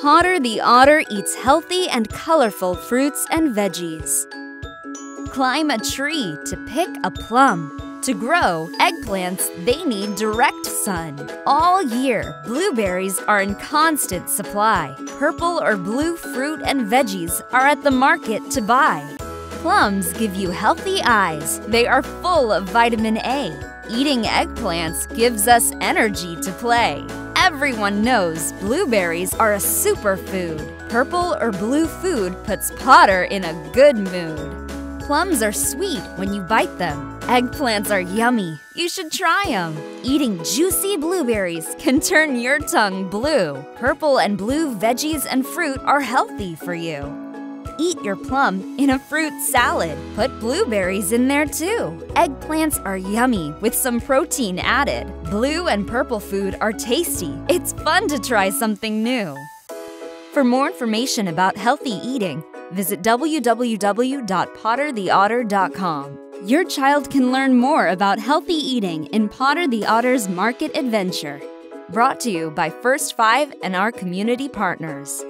Potter the otter eats healthy and colorful fruits and veggies. Climb a tree to pick a plum. To grow eggplants, they need direct sun. All year, blueberries are in constant supply. Purple or blue fruit and veggies are at the market to buy. Plums give you healthy eyes. They are full of vitamin A. Eating eggplants gives us energy to play. Everyone knows blueberries are a superfood. Purple or blue food puts Potter in a good mood. Plums are sweet when you bite them. Eggplants are yummy. You should try them. Eating juicy blueberries can turn your tongue blue. Purple and blue veggies and fruit are healthy for you. Eat your plum in a fruit salad. Put blueberries in there too. Eggplants are yummy with some protein added. Blue and purple food are tasty. It's fun to try something new. For more information about healthy eating, visit www.pottertheotter.com. Your child can learn more about healthy eating in Potter the Otter's Market Adventure. Brought to you by First Five and our community partners.